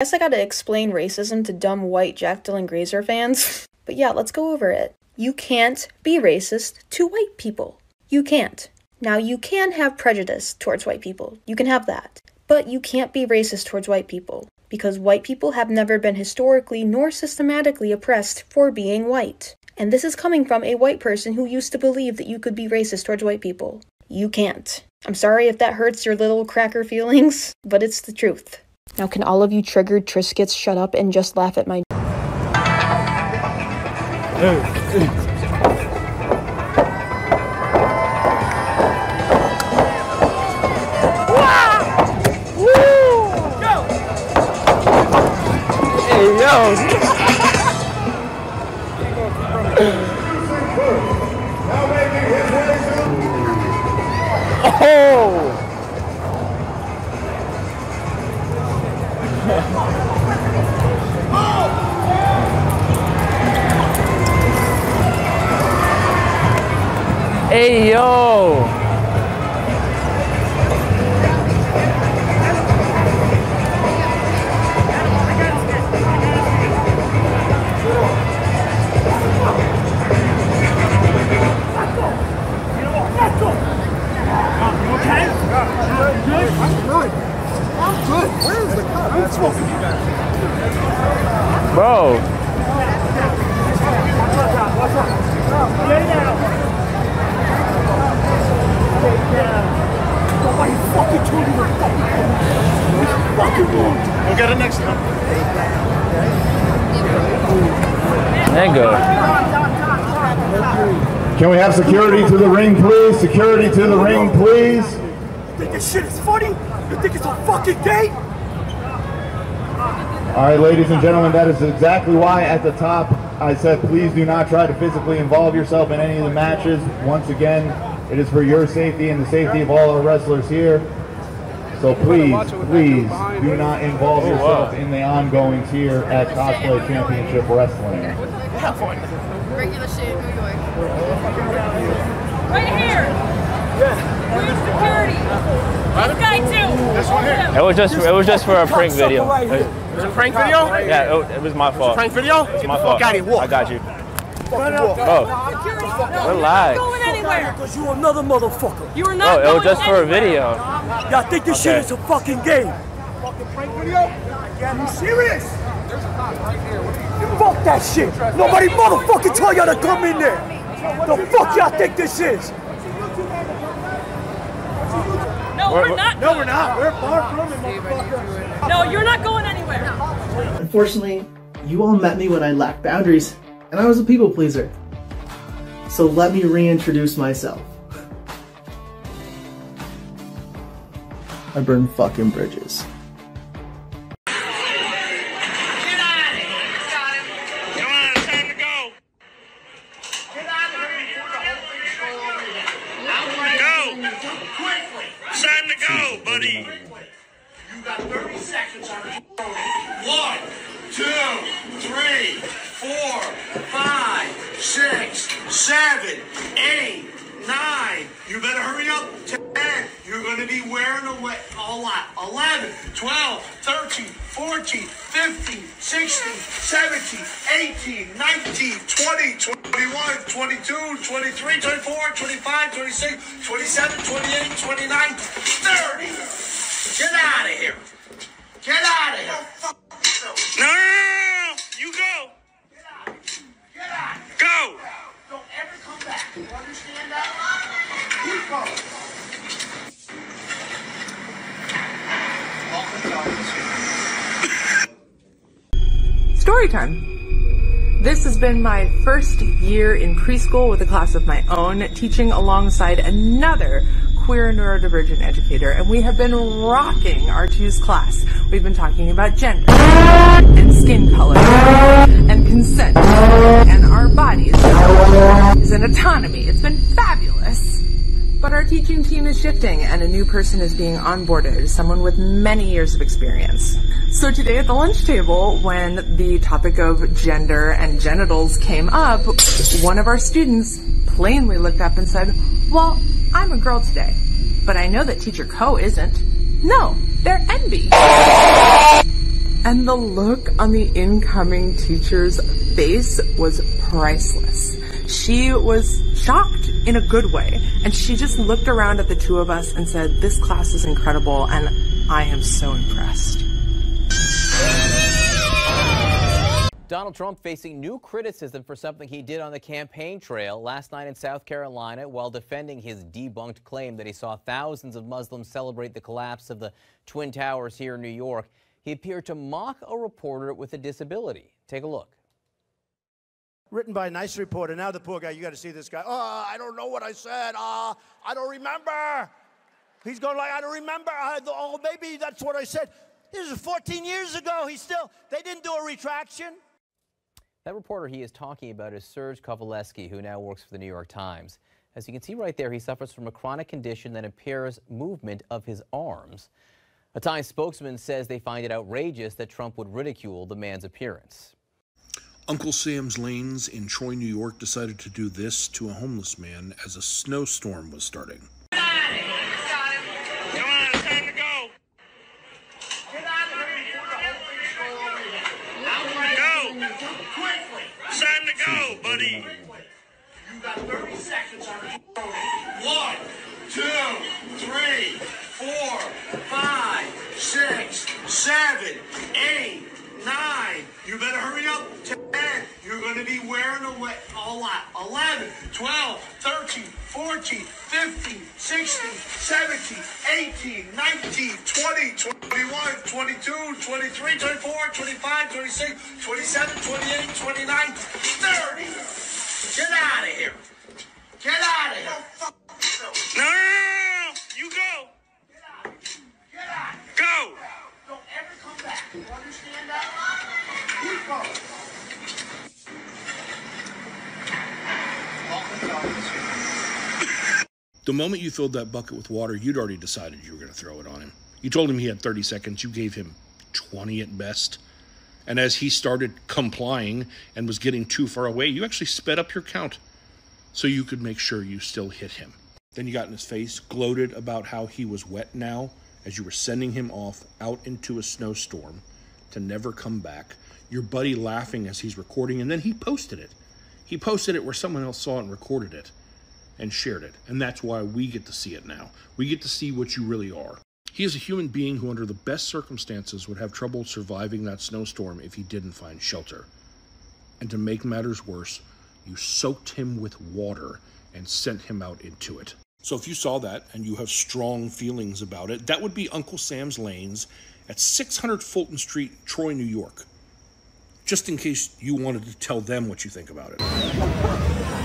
I guess I gotta explain racism to dumb white Jack Dylan Grazer fans. but yeah, let's go over it. You can't be racist to white people. You can't. Now, you can have prejudice towards white people. You can have that. But you can't be racist towards white people because white people have never been historically nor systematically oppressed for being white. And this is coming from a white person who used to believe that you could be racist towards white people. You can't. I'm sorry if that hurts your little cracker feelings, but it's the truth. Now, can all of you triggered Triscuits shut up and just laugh at my. Hey, yo. We'll get it next time. Nigga. Can we have security to the ring, please? Security to the ring, please. You think this shit is funny? You think it's a fucking game? All right, ladies and gentlemen, that is exactly why at the top I said please do not try to physically involve yourself in any of the matches. Once again, it is for your safety and the safety of all our wrestlers here. So please, please do not involve oh, yourself in the ongoings here at Cosplay Championship Wrestling. Regular shit in New York. Right here. Where's security? This guy too. This one here. It was just it was just for a prank video. It was a prank video? Yeah, it, it was my fault. Prank video? It's my fault. Got it. I got you. Walk. Bro, Security. No, Relax. You're not going anywhere. Because you another motherfucker. You are not bro, it going was just for a video. Y'all think this shit is a fucking game? Fucking prank video? Yeah, you serious? Fuck that shit. Nobody motherfucking tell y'all to come in there. The fuck y'all think this is? No, We're- we're not. No, we're not. We're far from it, motherfucker. No, you're not going anywhere. Unfortunately, you all met me when I lacked boundaries, and I was a people pleaser. So let me reintroduce myself. I burn fucking bridges. Come time to go. Go. Time to go, buddy. You got 30 seconds on it. One, two, three, four, five, six, seven, eight, nine. You better hurry up. Ten. You're going to be wearing away a lot. 11, 12, 13, 14, 15, 16, 17, 18, 19, 20, 21, 22, 23, 24, 25, 26, 27, 28, 29, 30. Get out of here. Get out of here. No, no, no, no. You go. Get out. Go. Don't ever come back. You understand that? Keep going. Story time. This has been my first year in preschool with a class of my own, teaching alongside another queer neurodivergent educator, and we have been rocking our two's class. We've been talking about gender, and skin color, and consent, and our bodies, and autonomy. It's been fabulous. But our teaching team is shifting and a new person is being onboarded, someone with many years of experience. So today at the lunch table, when the topic of gender and genitals came up, one of our students plainly looked up and said, well, I'm a girl today, but I know that teacher Co isn't. No, they're enby. And the look on the incoming teacher's face was priceless. She was shocked in a good way. And she just looked around at the two of us and said, This class is incredible, and I am so impressed. Donald Trump facing new criticism for something he did on the campaign trail last night in South Carolina while defending his debunked claim that he saw thousands of Muslims celebrate the collapse of the Twin Towers here in New York. He appeared to mock a reporter with a disability. Take a look. Written by a nice reporter. Now the poor guy, you got to see this guy. Oh, I don't know what I said. Ah, I don't remember. He's going like, I don't remember. I, oh, maybe that's what I said. This is 14 years ago. He still, they didn't do a retraction. That reporter he is talking about is Serge Kovaleski, who now works for the New York Times. As you can see right there, he suffers from a chronic condition that impairs movement of his arms. A Times spokesman says they find it outrageous that Trump would ridicule the man's appearance. Uncle Sam's Lanes in Troy, New York decided to do this to a homeless man as a snowstorm was starting. Go. Go. Quickly. Time to go, buddy. You got 30 seconds on it. One, two, three, four, five, six, seven, eight, nine. You better hurry up. Going to be wearing away a lot. 11, 12, 13, 14, 15, 16, 17, 18, 19, 20, 21, 22, 23, 24, 25, 26, 27, 28, 29, 30. Get out of here. Get out of here. No, no, no. You go. Go. Don't ever come back. You understand that? Keep going. The moment you filled that bucket with water, you'd already decided you were going to throw it on him. You told him he had 30 seconds. You gave him 20 at best. And as he started complying and was getting too far away, you actually sped up your count so you could make sure you still hit him. Then you got in his face, gloated about how he was wet now as you were sending him off out into a snowstorm to never come back. Your buddy laughing as he's recording, and then he posted it. He posted it where someone else saw it and recorded it and shared it. And that's why we get to see it now. We get to see what you really are. He is a human being who, under the best circumstances, would have trouble surviving that snowstorm if he didn't find shelter. And to make matters worse, you soaked him with water and sent him out into it. So if you saw that and you have strong feelings about it, that would be Uncle Sam's Lanes at 600 Fulton Street, Troy, New York. Just in case you wanted to tell them what you think about it.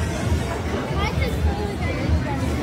Et dire putain qu'est-ce que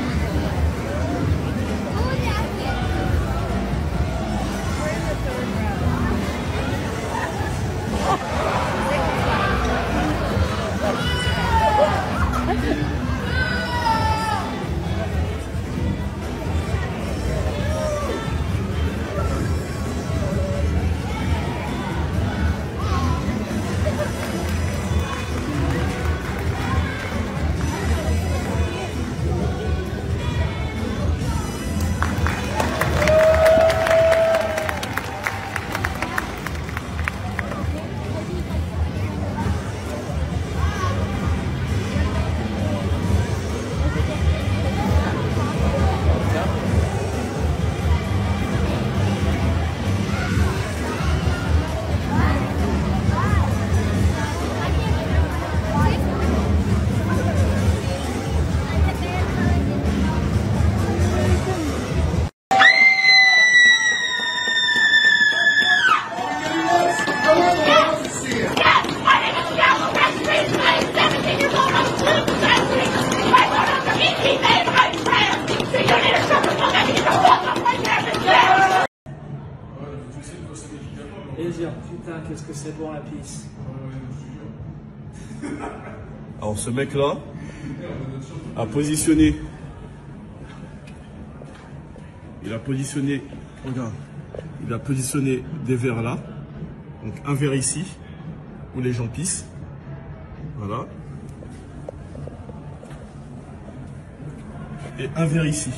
c'est bon la pisse. Alors ce mec-là a positionné. Il a positionné, regarde, il a positionné des verres là. Donc un verre ici, où les gens pissent. Voilà. Et un verre ici.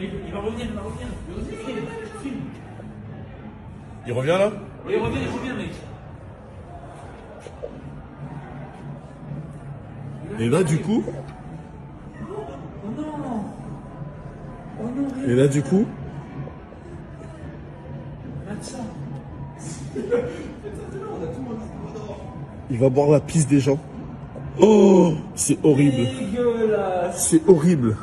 Il va revenir, il va revenir. Il revient là? Oui, reviens, reviens, mec. Et là, du coup, et là, du coup, il va boire la pisse des gens. Oh, c'est horrible. C'est horrible.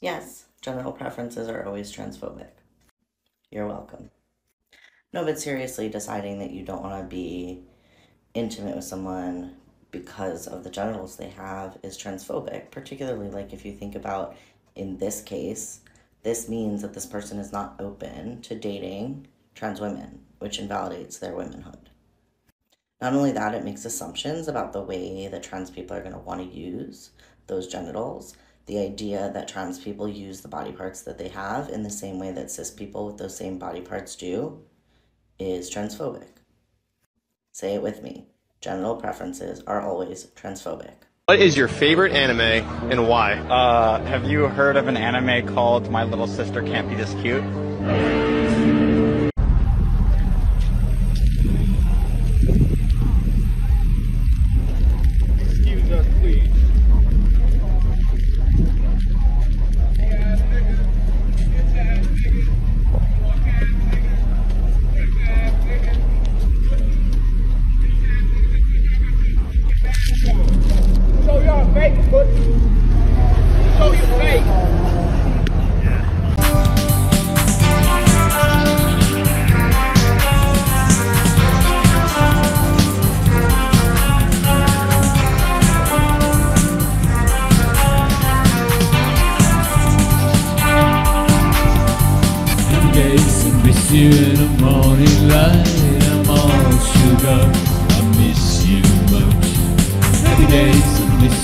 Yes, genital preferences are always transphobic. You're welcome. No, but seriously, deciding that you don't want to be intimate with someone because of the genitals they have is transphobic, particularly like if you think about in this case, this means that this person is not open to dating trans women, which invalidates their womanhood. Not only that, it makes assumptions about the way that trans people are going to want to use those genitals. The idea that trans people use the body parts that they have in the same way that cis people with those same body parts do is transphobic. Say it with me. Genital preferences are always transphobic. What is your favorite anime and why? Uh, have you heard of an anime called My Little Sister Can't Be This Cute?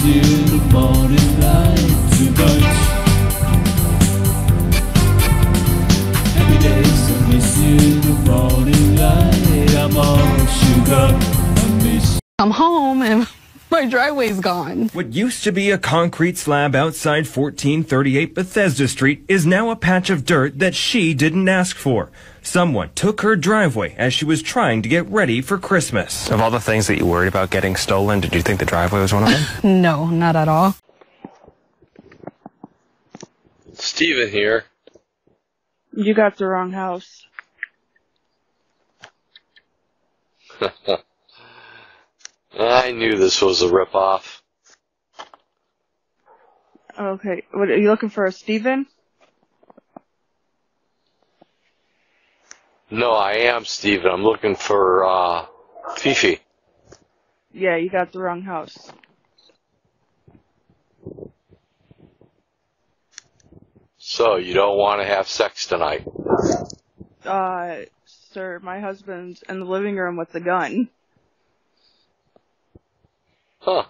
In the morning my driveway's gone. What used to be a concrete slab outside 1438 Bethesda Street is now a patch of dirt that she didn't ask for. Someone took her driveway as she was trying to get ready for Christmas. Of all the things that you worried about getting stolen, did you think the driveway was one of them? No, not at all. Steven here. You got the wrong house. I knew this was a ripoff. Okay, what are you looking for? A Steven? No, I am Steven. I'm looking for uh, Fifi. Yeah, you got the wrong house. So you don't want to have sex tonight? Uh, sir, my husband's in the living room with the gun. Huh.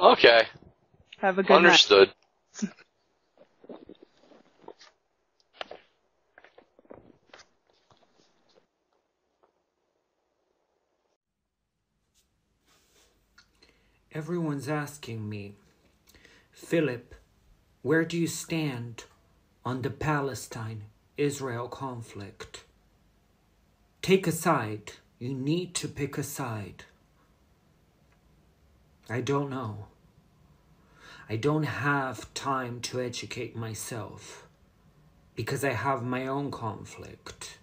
Okay. Have a good night. Understood. Everyone's asking me, Philip, where do you stand on the Palestine Israel conflict? Take a side. You need to pick a side. I don't know. I don't have time to educate myself because I have my own conflict.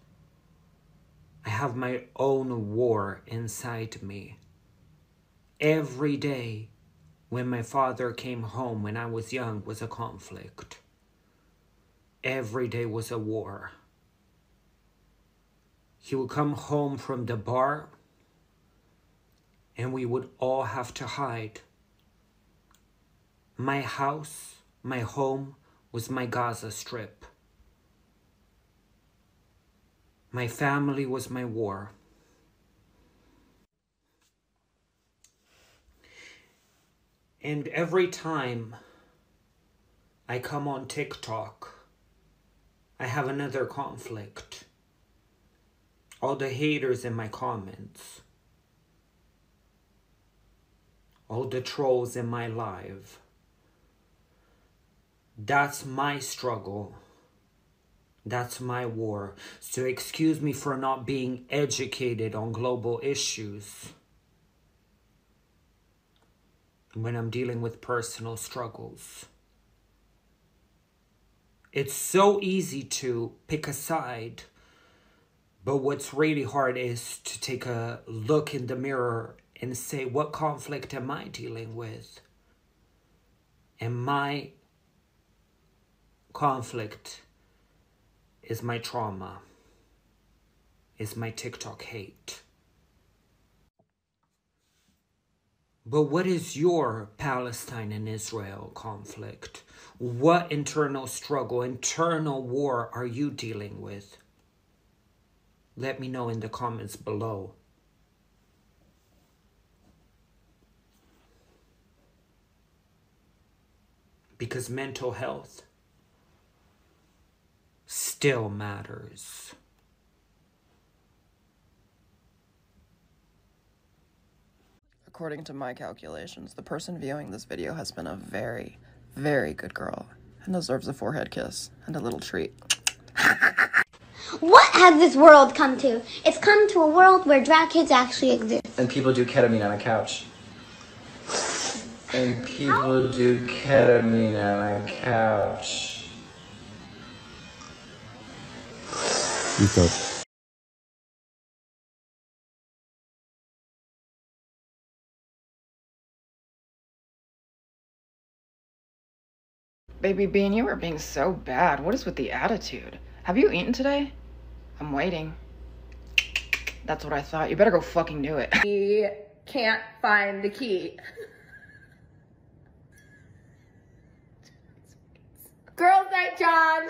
I have my own war inside me. Every day when my father came home when I was young was a conflict. Every day was a war. He would come home from the bar and we would all have to hide. My house, my home, was my Gaza Strip. My family was my war. And every time I come on TikTok, I have another conflict. All the haters in my comments. All the trolls in my life. That's my struggle. That's my war. So excuse me for not being educated on global issues when I'm dealing with personal struggles. It's so easy to pick a side, but what's really hard is to take a look in the mirror and say, what conflict am I dealing with? And my conflict is my trauma, is my TikTok hate. But what is your Palestine and Israel conflict? What internal struggle, internal war are you dealing with? Let me know in the comments below. Because mental health still matters. According to my calculations, the person viewing this video has been a very, very good girl and deserves a forehead kiss and a little treat. What has this world come to? It's come to a world where drag kids actually exist. And people do ketamine on a couch. And people do ketamine on a couch. You thought. Baby Bean, you are being so bad. What is with the attitude? Have you eaten today? I'm waiting. That's what I thought. You better go fucking do it. He can't find the key. Girls' night, John.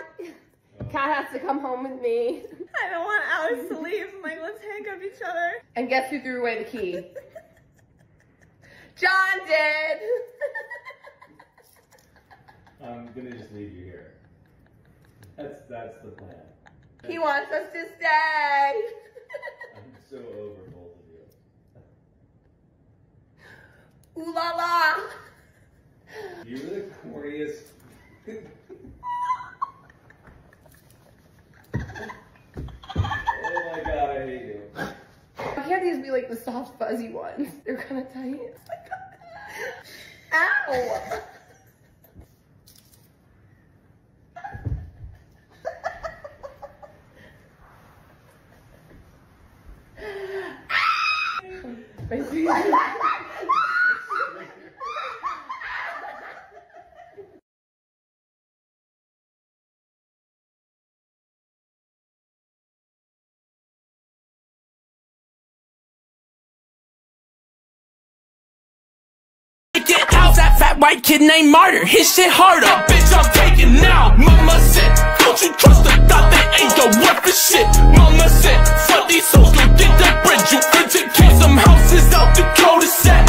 Cat has to come home with me. I don't want Alex to leave. I'm like, let's handcuff each other. And guess who threw away the key? John did. I'm gonna just leave you here. That's that's the plan. he wants us to stay. I'm so over both of you. Ooh la la. You're the corniest. oh my god, I hate you. Why can't these be like the soft fuzzy ones? They're kind of tight. Ow! white kid named Martyr, his shit harder. That bitch, I'm taking now. Mama said, don't you trust a thought that ain't your worth for shit. Mama said, fuck these souls, go get that bread, you urgent kids. Some houses out the cul-de-sac.